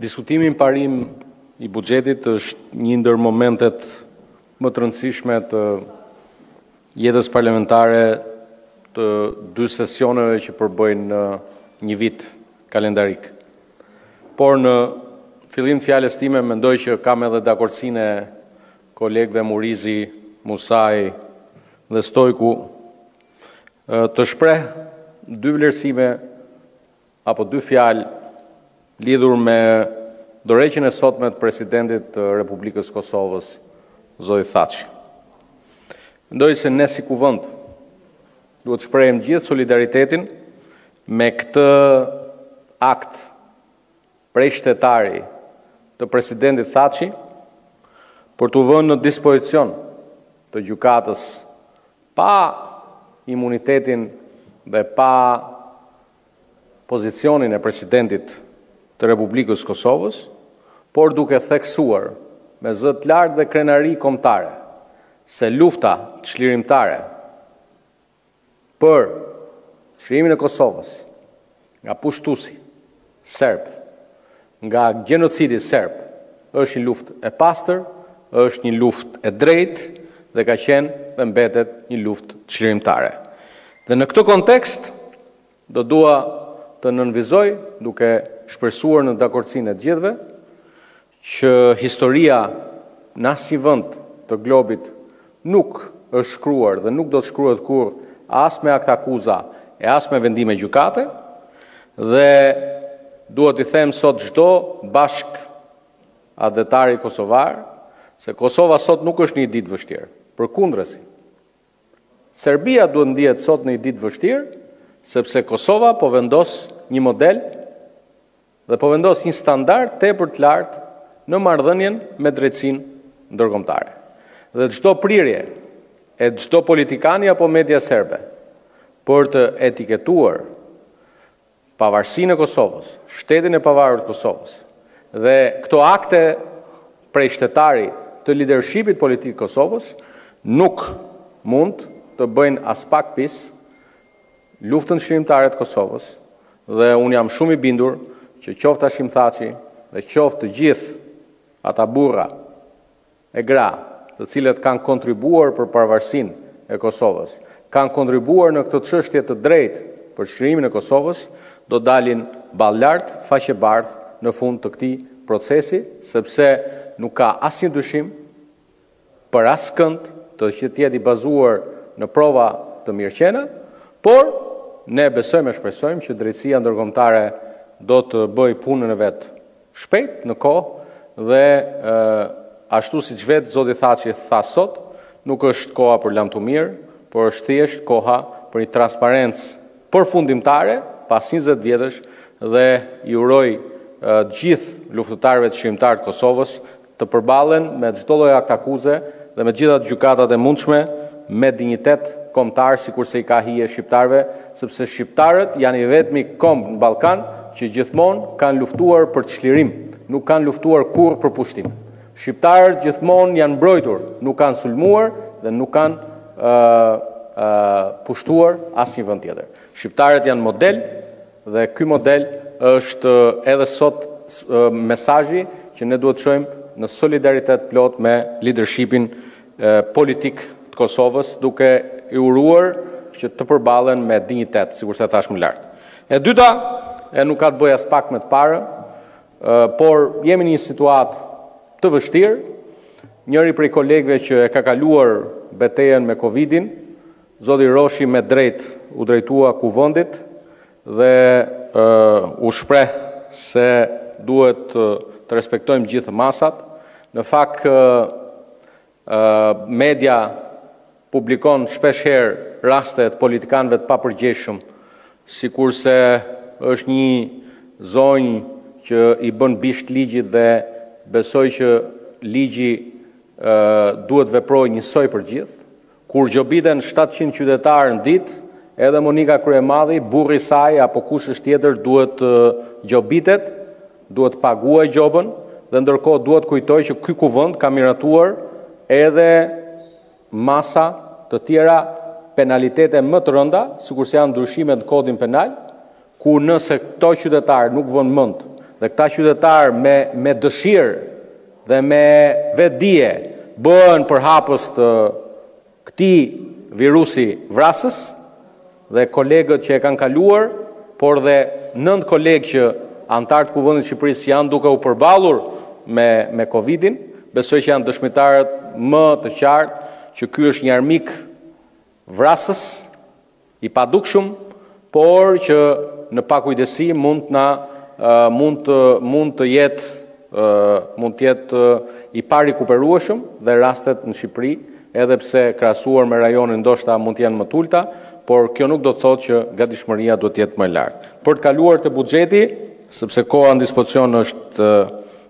Diskutimi në parim i buxhetit është një ndër momentet më të rëndësishme të jetës parlamentare të dy sesioneve që përbëjnë uh, një vit. kalendarik. Por në fillim të fjalës time mendoj që kam edhe dakordësinë e kolegëve Murrizi, Musaj dhe Stojku të shpreh dy vlerësime apo dy fjalë lidhur me dorëheqjen e sotme të presidentit të Republikës së Kosovës, zotit Thaçi. Mendoj se ne si kuvend Duhet të shprehim gjithë solidaritetin me këtë akt prej shtetari të presidentit Thaçi për t'u vënë në dispozicion të gjykatës pa imunitetin dhe pa pozicionin e Presidentit të Republikës së Kosovës, por duke theksuar me zë të lartë dhe krenari kombëtare se lufta çlirimtare për çlirimin e Kosovës nga pushtuesi serb Nga gjenocidi serb është një luftë e pastër, është një luftë e drejtë dhe ka qenë dhe mbetet një luftë çlirimtare. Dhe në këtë kontekst do dua të nënvizoj duke shpresuar në dakordësinë e gjithëve që historia në asnjë vend të globit Nuk është shkruar dhe nuk do të shkruhet kurrë as me aktakuza e as me vendime gjykate dhe duhet t'i them sot çdo bashkëatdhetari kosovar se Kosova sot nuk është në një ditë vështirë, përkundrazi. Serbia duhet të ndihet sot në një ditë vështirë sepse Kosova po vendos një model dhe po vendos një standard tepër të lartë në marrëdhënien me drejtësinë ndërkombëtare. Dhe çdo prirje e çdo politikani apo media serbe për të etiketuar pavarësinë e Kosovës, shtetin e pavarur të Kosovës dhe këto akte prej shtetari të lidershipit politik të Kosovës nuk mund të bëjnë aspak pis Luftën Çlirimtare të Kosovës dhe unë jam shumë i bindur që qoftë Hashim Thaçi dhe qoftë të gjithë ata burra e gra të cilët kanë kontribuar për pavarësinë e Kosovës, kanë kontribuar në këtë çështje të drejtë për çlirimin e Kosovës, do dalin ballëlart, faqebardhë në fund të këtij procesi, sepse nuk ka asnjë dyshim, për askënd që të jetë i bazuar në prova të mirëqena, por ne besojmë e shpresojmë që drejtësia ndërkombëtare do të bëjë punën e vet shpejt, në kohë dhe ashtu siç vetë zoti Thaçi tha sot, nuk është koha për lamtumirë, por është thjesht koha për një transparencë përfundimtare pas 20 vjetësh dhe i uroj gjithë luftëtarëve çlirimtarë të Kosovës të përballen me çdo lloj aktakuze dhe me të gjitha gjykatat e mundshme me dinjitet kombëtar sikurse i ka hije shqiptarëve, sepse shqiptarët janë i vetmi komb në Ballkan që gjithmonë kanë luftuar për çlirim, nuk kanë luftuar kurrë për pushtim. Shqiptarët gjithmonë janë mbrojtur, nuk kanë sulmuar dhe nuk kanë uh, uh, pushtuar asnjë vend tjetër. Shqiptarët janë model Dhe ky model është edhe sot mesazhi që ne duhet të çojmë në solidaritet plot me lidershipin politik të Kosovës, duke i uruar që të përballen me dinjitet, sikurse thashë më lart. E dyta, e nuk ka të bëjë aspak me të parën, por jemi në një situatë të vështirë. Njëri prej kolegëve që e ka kaluar betejën me Covidin, Zoti Roshi me të drejtë iu drejtua Kuvendit dhe u shpreh se duhet të respektojmë gjithë masat. Në fakt media publikon shpesh herë raste të politikanëve të papërgjegjshëm, sikurse është një zonjë që i bën bisht ligjit dhe besoj që ligji duhet të veprojë njësoj për gjithë. Kur gjobiten shtatëqind qytetarë në ditë, edhe Monika Kryemadhi, burri i saj apo kushdo tjetër duhet të gjobitet, duhet të paguajë gjobën dhe ndërkohë duhet të kujtoj që ky Kuvend ka miratuar edhe masa të tjera penalitete më të rënda, sikurse janë ndryshimet në Kodin Penal, ku nëse këto qytetarë nuk vënë mend dhe këta qytetarë me me dëshirë dhe me vetëdije bëhen përhapës të këtij virusi vrasës dhe kolegët që e kanë kaluar, por dhe nëntë kolegë që anëtarë të Kuvendit të Shqipërisë që janë duke u përballur me me Covidin, besoj që janë dëshmitarët më të qartë që ky është një armik vrasës I padukshëm, por që në pakujdesi mund të na mund të mund të jetë mund të jetë i parikuperueshëm dhe rastet në Shqipëri, edhe pse krahasuar me rajonin ndoshta mund të jenë më të ulëta, por kjo nuk do të thotë që gatishmëria duhet të jetë më e lartë. Për të kaluar te buxheti, sepse koha në dispozicion është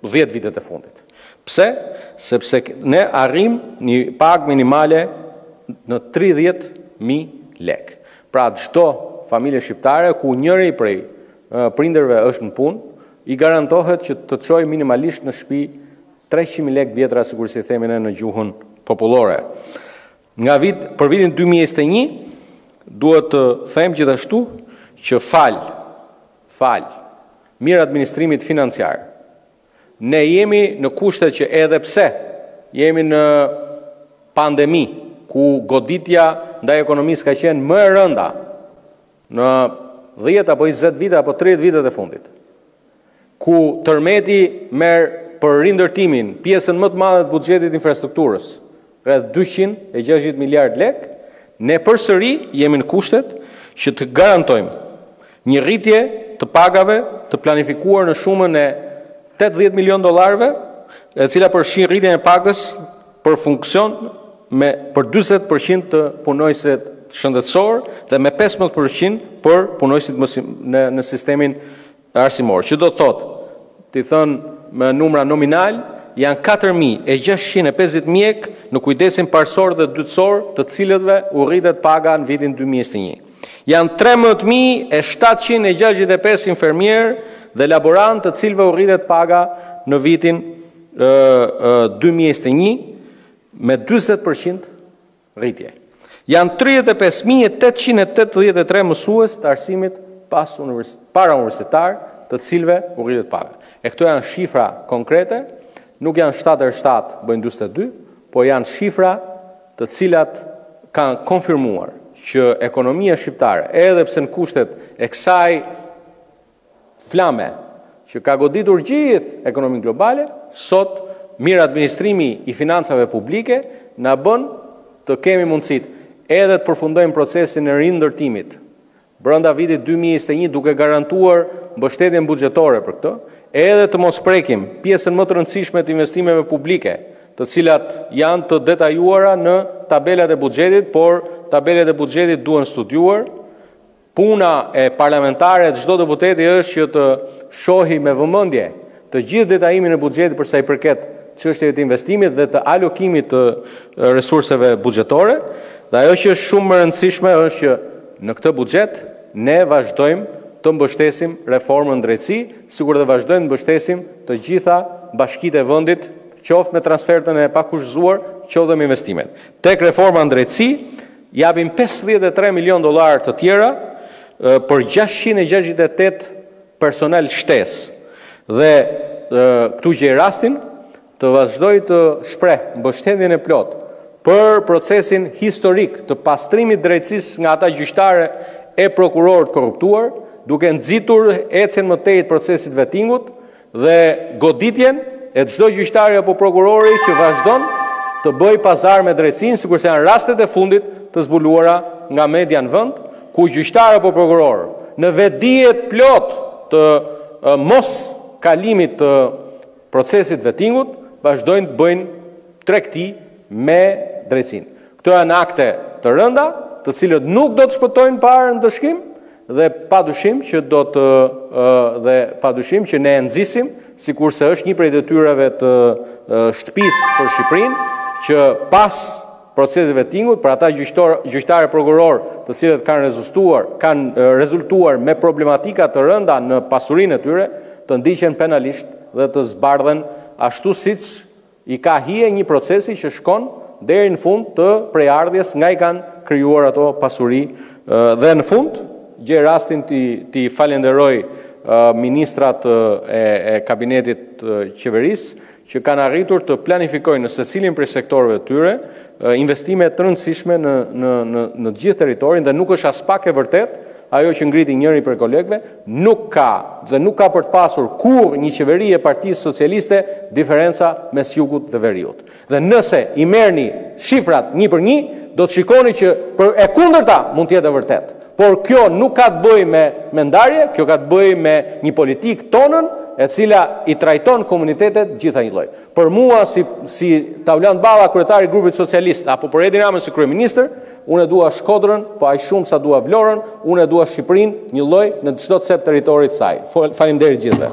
Dhjetë vitet e fundit. Pse? Sepse ne arrijmë një pagë minimale në 30.000 lekë. Pra çdo familje shqiptare ku njëri prej prindërve është në punë, i garantohet që të çojë minimalisht në shtëpi 300.000 lekë të vjetra, sikur si themi ne në gjuhën popullore. Nga vit për vitin 2021 duhet të them gjithashtu që fal Falë miradministrimit financiar, ne jemi në kushtet që edhe pse jemi në pandemi, ku goditja ndaj ekonomisë ka qenë më e rënda në 10 apo 20 vite apo 30 vitet e fundit, ku tërmeti merr për rindërtimin pjesën më të madhe të buxhetit infrastrukturës, rreth dyqind e gjashtëdhjetë miliardë lekë, ne përsëri jemi në kushtet që të garantojmë një rritje të pagave të planifikuar në shumën e tetëdhjetë milionë dollarëve, e cila përfshin rritjen e pagës për funksion me për dyzet për qind të punonjësit shëndetësorë dhe me pesëmbëdhjetë për qind për punonjësit në sistemin arsimor, që do të thotë, e thënë me numra nominalë, janë 4.650 mjekë në kujdesin parësor dhe dytësor të cilëve u rritet paga në vitin 2021. Janë 13.765 infermierë dhe laborantë të cilëve u rritet paga në vitin 2021 me 40% Rritje. Janë 35.883 mësues të arsimit pasunivers, parauniversitar, të cilëve u rritet paga. E këto janë shifra konkrete, nuk janë 7 herë 7 bëjnë 42, po janë shifra të cilat kanë konfirmuar që ekonomia shqiptare, edhe pse në kushtet e kësaj flame që ka goditur gjithë ekonominë globale, sot miradministrimi i financave publike na bën të kemi mundësitë edhe të përfundojmë procesin e rindërtimit brenda vitit 2021 duke garantuar mbështetjen buxhetore për këtë, edhe të mos prekim pjesën më të rëndësishme të investimeve publike, të cilat janë të detajuara në tabelat e buxhetit, por tabelat e buxhetit duhen studiuar, Puna parlamentare e çdo deputeti është që të shohë me vëmendje të gjithë detajimin e buxhetit për sa i përket çështjeve të investimit dhe të alokimit të resurseve buxhetore. Dhe ajo që është shumë më e rëndësishme është që në këtë buxhet ne vazhdojmë të mbështesim reformën në drejtësi, sikur dhe vazhdojmë të mbështesim të gjitha bashkitë e vendit, qoftë me transfertën e pakushtëzuar, qoftë dhe me investimet. Tek reforma në drejtësi, Japim pesëdhjetë e tre milionë dollarë të tjera për gjashtëqind e gjashtëdhjetë e tetë personel shtesë. Dhe këtu gjej rastin të vazhdoj të shpreh mbështetjen e plotë për procesin historik të pastrimit drejtësisë nga ata gjyqtare e prokurorë të korruptuar, duke nxitur ecjen më tej të procesit vetingut, dhe goditjen e çdo gjyqtari apo prokurori që vazhdon të bëjë pazar me drejtësinë, sikurse janë rastet e fundit të zbuluara nga media në vend, ku gjyqtar apo prokuror në vetëdije të plotë të moskalimit të procesit vetingut vazhdojnë të bëjnë tregti me drejtësinë. Këto janë akte të rënda, të cilët nuk do të shpëtojnë pa u ndëshkuar, Dhe pa dyshim që do të dhe pa dyshim që ne e nxisim, sikurse është një prej detyrave të shtëpisë për Shqipërinë, që pas procesit vetingut, për ata gjyqtarë e prokurorë, të cilët kanë rezultuar, kanë rezultuar me problematika të rënda në pasurinë e tyre, të ndiqen penalisht dhe të zbardhen ashtu siç I ka hije një procesi që shkon deri në fund të prejardhjes nga i kanë krijuar ato pasuri dhe në fund gjej rastin t'i t'i falënderoj ministrat e, e kabinetit qeverisë që kanë arritur të planifikojnë në secilin prej sektorëve të tyre investime të rëndësishme në në në në të gjithë territorin dhe nuk është aspak e vërtetë ajo që ngriti njëri prej kolegëve Nuk ka dhe nuk ka për të pasur kurrë një qeveri e Partisë Socialiste diferenca mes Jugut dhe Veriut. Dhe nëse i merrni shifrat një për një, do të shikoni që për e kundërta mund të jetë e vërtetë. Por kjo nuk ka të bëjë me me ndarje, kjo ka të bëjë me një politikë tonën e cila i trajton komunitetet të gjitha njëlloj. Për mua si si Taulant Balla, kryetar i grupit socialist apo për Edi Ramën si kryeministër, Unë e dua Shkodrën, po aq shumë sa dua Vlorën, unë e dua Shqipërinë njëlloj në çdo cep të territorit të saj. Faleminderit gjithëve.